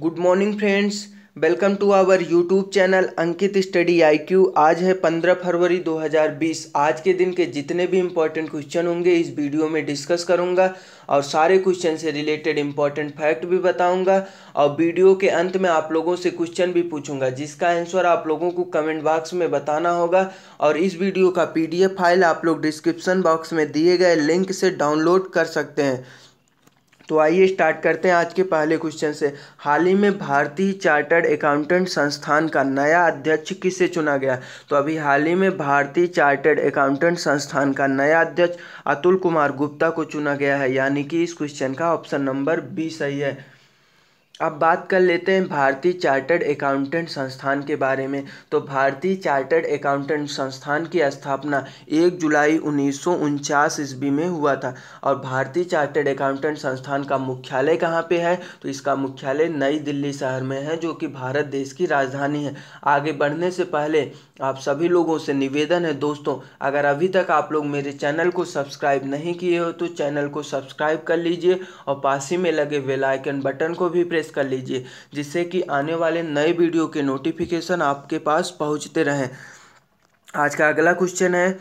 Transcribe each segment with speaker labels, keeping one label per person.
Speaker 1: Good morning friends welcome to our YouTube channel Ankit study IQ आज है 15 फरवरी 2020 आज के दिन के जितने भी इम्पोर्टेंट क्वेश्चन होंगे, इस वीडियो में डिस्कस करूँगा और सारे क्वेश्चन से रिलेटेड इम्पोर्टेंट फैक्ट भी बताऊँगा और वीडियो के अंत में आप लोगों से क्वेश्चन भी पूछूँगा, जिसका आंसर आप लोगों को कमेंट बॉक्स में बताना होगा और इस वीडियो का पीडीएफ फ़ाइल आप लोग डिस्क्रिप्सन बॉक्स में दिए गए लिंक से डाउनलोड कर सकते हैं। तो आइए स्टार्ट करते हैं आज के पहले क्वेश्चन से। हाल ही में भारतीय चार्टर्ड अकाउंटेंट संस्थान का नया अध्यक्ष किसे चुना गया? तो अभी हाल ही में भारतीय चार्टर्ड अकाउंटेंट संस्थान का नया अध्यक्ष अतुल कुमार गुप्ता को चुना गया है। यानी कि इस क्वेश्चन का ऑप्शन नंबर बी सही है। अब बात कर लेते हैं भारतीय चार्टर्ड अकाउंटेंट संस्थान के बारे में। तो भारतीय चार्टर्ड अकाउंटेंट संस्थान की स्थापना 1 जुलाई उन्नीस सौ उनचास ईस्वी में हुआ था। और भारतीय चार्टर्ड अकाउंटेंट संस्थान का मुख्यालय कहाँ पे है? तो इसका मुख्यालय नई दिल्ली शहर में है, जो कि भारत देश की राजधानी है। आगे बढ़ने से पहले आप सभी लोगों से निवेदन है, दोस्तों, अगर अभी तक आप लोग मेरे चैनल को सब्सक्राइब नहीं किए हो तो चैनल को सब्सक्राइब कर लीजिए और पास ही में लगे बेल आइकन बटन को भी प्रेस कर लीजिए, जिससे कि आने वाले नए वीडियो के नोटिफिकेशन आपके पास पहुँचते रहें। आज का अगला क्वेश्चन है,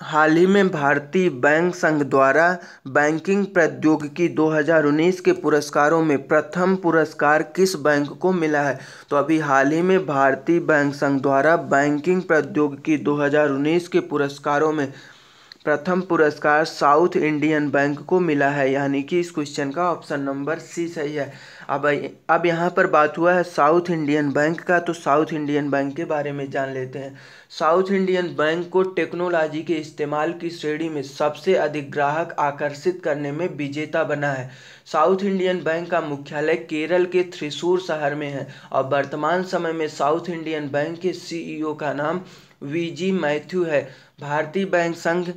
Speaker 1: हाल ही में भारतीय बैंक संघ द्वारा बैंकिंग प्रौद्योगिकी 2019 के पुरस्कारों में प्रथम पुरस्कार किस बैंक को मिला है? तो अभी हाल ही में भारतीय बैंक संघ द्वारा बैंकिंग प्रौद्योगिकी 2019 के पुरस्कारों में प्रथम पुरस्कार साउथ इंडियन बैंक को मिला है, यानी कि इस क्वेश्चन का ऑप्शन नंबर सी सही है। अब अब यहाँ पर बात हुआ है साउथ इंडियन बैंक का तो साउथ इंडियन बैंक के बारे में जान लेते हैं। साउथ इंडियन बैंक को टेक्नोलॉजी के इस्तेमाल की श्रेणी में सबसे अधिक ग्राहक आकर्षित करने में विजेता बना है। साउथ इंडियन बैंक का मुख्यालय केरल के थ्रिसूर शहर में है, और वर्तमान समय में साउथ इंडियन बैंक के सीईओ का नाम वीजी मैथ्यू है। भारतीय बैंक संघ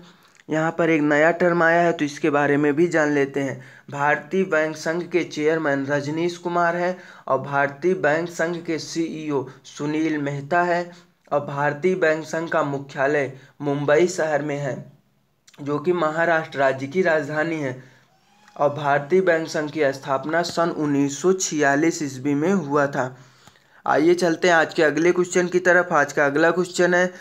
Speaker 1: यहाँ पर एक नया टर्म आया है तो इसके बारे में भी जान लेते हैं। भारतीय बैंक संघ के चेयरमैन रजनीश कुमार हैं और भारतीय बैंक संघ के सीईओ सुनील मेहता है और भारतीय बैंक संघ का मुख्यालय मुंबई शहर में है, जो कि महाराष्ट्र राज्य की राजधानी है। और भारतीय बैंक संघ की स्थापना सन 1946 ईस्वी में हुआ था। आइए चलते हैं आज के अगले क्वेश्चन की तरफ़। आज का अगला क्वेश्चन है,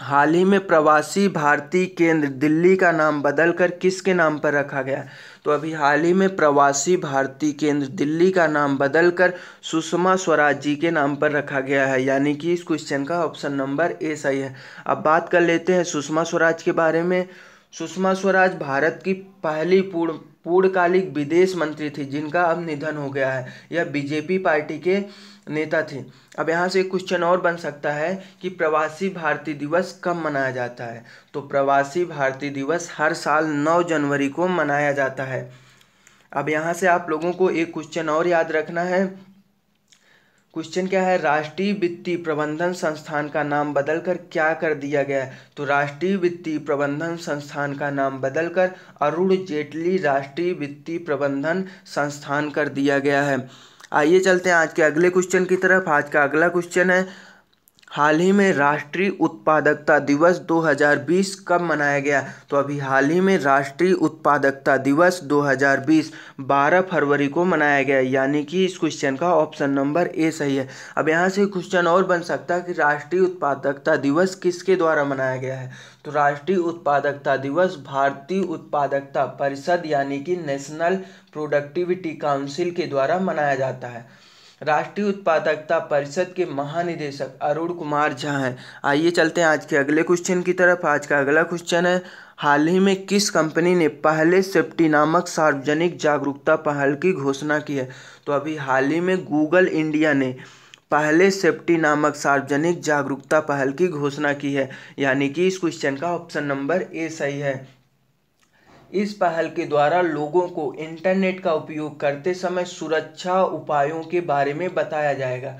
Speaker 1: हाल ही में प्रवासी भारतीय केंद्र दिल्ली का नाम बदलकर किसके नाम पर रखा गया? तो अभी हाल ही में प्रवासी भारतीय केंद्र दिल्ली का नाम बदलकर सुषमा स्वराज जी के नाम पर रखा गया है। यानी कि इस क्वेश्चन का ऑप्शन नंबर ए सही है। अब बात कर लेते हैं सुषमा स्वराज के बारे में। सुषमा स्वराज भारत की पहली पूर्ण, पूर्णकालिक विदेश मंत्री थी, जिनका अब निधन हो गया है। यह बीजेपी पार्टी के नेता थे। अब यहाँ से क्वेश्चन और बन सकता है कि प्रवासी भारतीय दिवस कब मनाया जाता है? तो प्रवासी भारतीय दिवस हर साल 9 जनवरी को मनाया जाता है। अब यहाँ से आप लोगों को एक क्वेश्चन और याद रखना है। क्वेश्चन क्या है? राष्ट्रीय वित्तीय प्रबंधन संस्थान का नाम बदलकर क्या कर दिया गया है? तो राष्ट्रीय वित्तीय प्रबंधन संस्थान का नाम बदलकर अरुण जेटली राष्ट्रीय वित्तीय प्रबंधन संस्थान कर दिया गया है। आइए चलते हैं आज के अगले क्वेश्चन की तरफ़। आज का अगला क्वेश्चन है हाल ही में राष्ट्रीय उत्पादकता दिवस 2020 कब मनाया गया? तो अभी हाल ही में राष्ट्रीय उत्पादकता दिवस 2020 12 फरवरी को मनाया गया। यानी कि इस क्वेश्चन का ऑप्शन नंबर ए सही है। अब यहाँ से क्वेश्चन और बन सकता है कि राष्ट्रीय उत्पादकता दिवस किसके द्वारा मनाया गया है? तो राष्ट्रीय उत्पादकता दिवस भारतीय उत्पादकता परिषद, यानी कि नेशनल प्रोडक्टिविटी काउंसिल के द्वारा मनाया जाता है। राष्ट्रीय उत्पादकता परिषद के महानिदेशक अरुण कुमार झा हैं। आइए चलते हैं आज के अगले क्वेश्चन की तरफ़। आज का अगला क्वेश्चन है, हाल ही में किस कंपनी ने पहले सेफ्टी नामक सार्वजनिक जागरूकता पहल की घोषणा की है? तो अभी हाल ही में गूगल इंडिया ने पहले सेफ्टी नामक सार्वजनिक जागरूकता पहल की घोषणा की है। यानी कि इस क्वेश्चन का ऑप्शन नंबर ए सही है। इस पहल के द्वारा लोगों को इंटरनेट का उपयोग करते समय सुरक्षा उपायों के बारे में बताया जाएगा।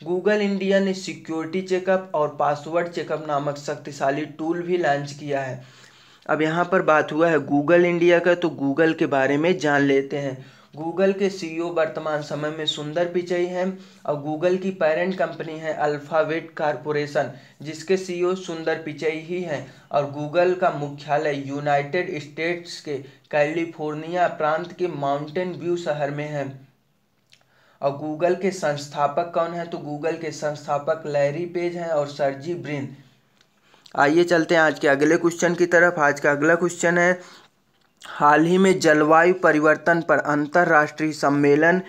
Speaker 1: गूगल इंडिया ने सिक्योरिटी चेकअप और पासवर्ड चेकअप नामक शक्तिशाली टूल भी लॉन्च किया है। अब यहाँ पर बात हुआ है गूगल इंडिया का तो गूगल के बारे में जान लेते हैं। गूगल के सीईओ वर्तमान समय में सुंदर पिचई हैं और गूगल की पेरेंट कंपनी है अल्फ़ावेट कारपोरेशन, जिसके सीईओ सुंदर पिचई ही हैं। और गूगल का मुख्यालय यूनाइटेड स्टेट्स के कैलिफ़ोर्निया प्रांत के माउंटेन व्यू शहर में है। और गूगल के संस्थापक कौन है? तो गूगल के संस्थापक लैरी पेज हैं और सरजी ब्रिन। आइए चलते हैं आज के अगले क्वेश्चन की तरफ़। आज का अगला क्वेश्चन है हाल ही में जलवायु परिवर्तन पर अंतर्राष्ट्रीय सम्मेलन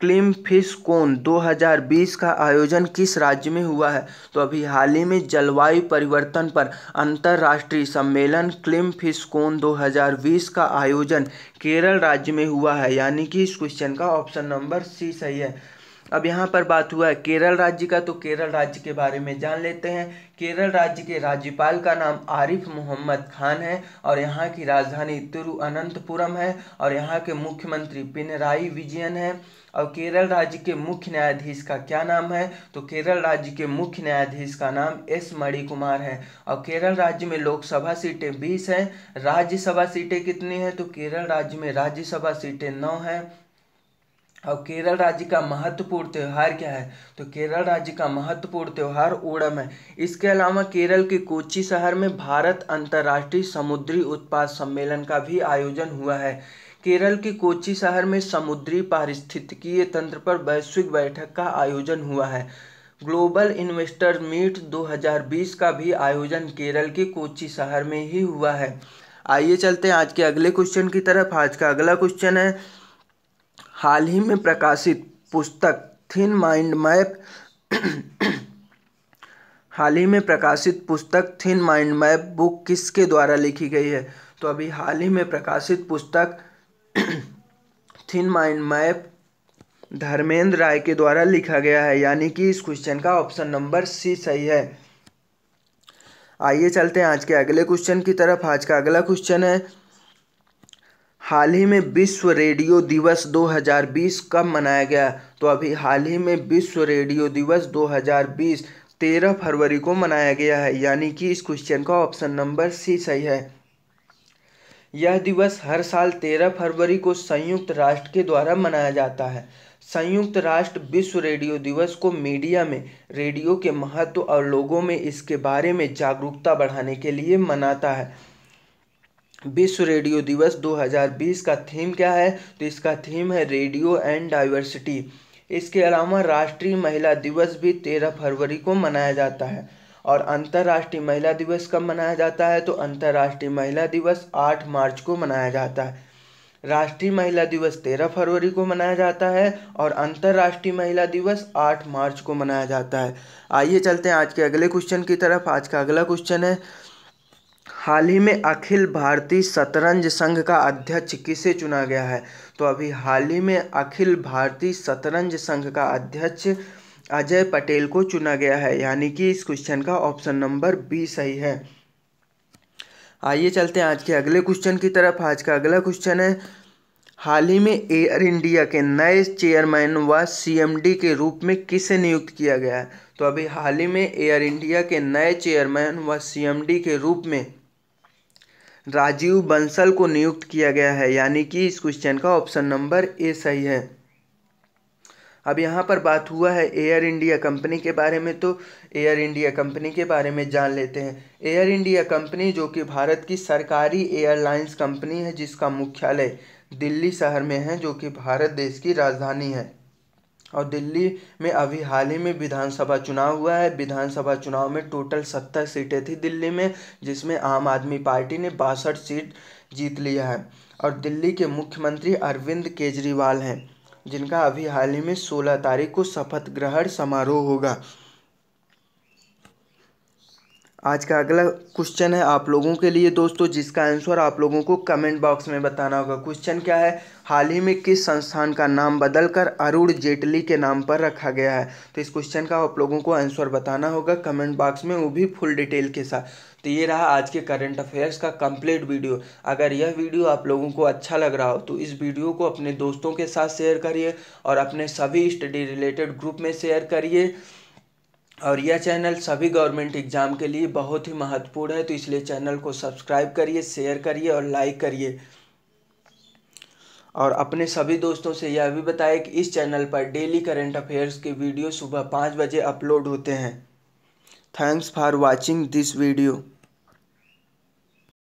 Speaker 1: क्लिम फ़िश कोन 2020 का आयोजन किस राज्य में हुआ है? तो अभी हाल ही में जलवायु परिवर्तन पर अंतर्राष्ट्रीय सम्मेलन क्लिम फ़िश कोन 2020 का आयोजन केरल राज्य में हुआ है। यानी कि इस क्वेश्चन का ऑप्शन नंबर सी सही है। अब यहाँ पर बात हुआ है केरल राज्य का तो केरल राज्य के बारे में जान लेते हैं। केरल राज्य के राज्यपाल का नाम आरिफ मोहम्मद खान है और यहाँ की राजधानी तिरुअनंतपुरम है और यहाँ के मुख्यमंत्री पिनराई विजयन है। और केरल राज्य के मुख्य न्यायाधीश का क्या नाम है? तो केरल राज्य के मुख्य न्यायाधीश का नाम एस मणि कुमार है। और केरल राज्य में लोकसभा सीटें बीस हैं। राज्यसभा सीटें कितनी हैं? तो केरल राज्य में राज्यसभा सीटें नौ हैं। और केरल राज्य का महत्वपूर्ण त्यौहार क्या है? तो केरल राज्य का महत्वपूर्ण त्यौहार ओणम है। इसके अलावा केरल के कोच्चि शहर में भारत अंतर्राष्ट्रीय समुद्री उत्पाद सम्मेलन का भी आयोजन हुआ है। केरल के कोच्चि शहर में समुद्री पारिस्थितिकीय तंत्र पर वैश्विक बैठक का आयोजन हुआ है। ग्लोबल इन्वेस्टर मीट 2020 का भी आयोजन केरल के कोच्चि शहर में ही हुआ है। आइए चलते हैं आज के अगले क्वेश्चन की तरफ़। आज का अगला क्वेश्चन है हाल ही में प्रकाशित पुस्तक थिन माइंड मैप हाल ही में प्रकाशित पुस्तक थिन माइंड मैप बुक किसके द्वारा लिखी गई है? तो अभी हाल ही में प्रकाशित पुस्तक thin mind map Dharmendra Rai के द्वारा लिखा गया है। यानी कि इस क्वेश्चन का ऑप्शन नंबर सी सही है। आइए चलते हैं आज के अगले क्वेश्चन की तरफ़। आज का अगला क्वेश्चन है हाल ही में विश्व रेडियो दिवस 2020 कब मनाया गया? तो अभी हाल ही में विश्व रेडियो दिवस 2020 13 फरवरी को मनाया गया है। यानी कि इस क्वेश्चन का ऑप्शन नंबर सी सही है। यह दिवस हर साल तेरह फरवरी को संयुक्त राष्ट्र के द्वारा मनाया जाता है। संयुक्त राष्ट्र विश्व रेडियो दिवस को मीडिया में, रेडियो के महत्व और लोगों में इसके बारे में जागरूकता बढ़ाने के लिए मनाता है। विश्व रेडियो दिवस 2020 का थीम क्या है? तो इसका थीम है रेडियो एंड डाइवर्सिटी इसके अलावा राष्ट्रीय महिला दिवस भी 13 फरवरी को मनाया जाता है। और अंतर्राष्ट्रीय महिला दिवस कब मनाया जाता है? तो अंतर्राष्ट्रीय महिला दिवस आठ मार्च को मनाया जाता है। राष्ट्रीय महिला दिवस तेरह फरवरी को मनाया जाता है और अंतर्राष्ट्रीय महिला दिवस आठ मार्च को मनाया जाता है। आइए चलते हैं आज के अगले क्वेश्चन की तरफ़। आज का अगला क्वेश्चन है हाल ही में अखिल भारतीय शतरंज संघ का अध्यक्ष किसे चुना गया है? तो अभी हाल ही में अखिल भारतीय शतरंज संघ का अध्यक्ष अजय पटेल को चुना गया है। यानी कि इस क्वेश्चन का ऑप्शन नंबर बी सही है। आइए चलते हैं आज के अगले क्वेश्चन की तरफ़। आज का अगला क्वेश्चन है, हाल ही में एयर इंडिया के नए चेयरमैन व सीएमडी के रूप में किसे नियुक्त किया गया है? तो अभी हाल ही में एयर इंडिया के नए चेयरमैन व सीएमडी के रूप में राजीव बंसल को नियुक्त किया गया है, यानी कि इस क्वेश्चन का ऑप्शन नंबर ए सही है। अब यहाँ पर बात हुआ है एयर इंडिया कंपनी के बारे में तो एयर इंडिया कंपनी के बारे में जान लेते हैं। एयर इंडिया कंपनी जो कि भारत की सरकारी एयरलाइंस कंपनी है, जिसका मुख्यालय दिल्ली शहर में है, जो कि भारत देश की राजधानी है। और दिल्ली में अभी हाल ही में विधानसभा चुनाव हुआ है। विधानसभा चुनाव में टोटल सत्तर सीटें थी दिल्ली में, जिसमें आम आदमी पार्टी ने बासठ सीट जीत लिया है। और दिल्ली के मुख्यमंत्री अरविंद केजरीवाल हैं, जिनका अभी हाल ही में 16 तारीख को शपथ ग्रहण समारोह होगा। आज का अगला क्वेश्चन है आप लोगों के लिए दोस्तों, जिसका आंसर आप लोगों को कमेंट बॉक्स में बताना होगा। क्वेश्चन क्या है? हाल ही में किस संस्थान का नाम बदलकर अरुण जेटली के नाम पर रखा गया है? तो इस क्वेश्चन का आप लोगों को आंसर बताना होगा कमेंट बॉक्स में, वो भी फुल डिटेल के साथ। तो ये रहा आज के करंट अफेयर्स का कंप्लीट वीडियो अगर यह वीडियो आप लोगों को अच्छा लग रहा हो तो इस वीडियो को अपने दोस्तों के साथ शेयर करिए और अपने सभी स्टडी रिलेटेड ग्रुप में शेयर करिए। और यह चैनल सभी गवर्नमेंट एग्ज़ाम के लिए बहुत ही महत्वपूर्ण है तो इसलिए चैनल को सब्सक्राइब करिए, शेयर करिए और लाइक करिए। और अपने सभी दोस्तों से यह भी बताएँ कि इस चैनल पर डेली करंट अफेयर्स के वीडियो सुबह पाँच बजे अपलोड होते हैं। Thanks for watching this video.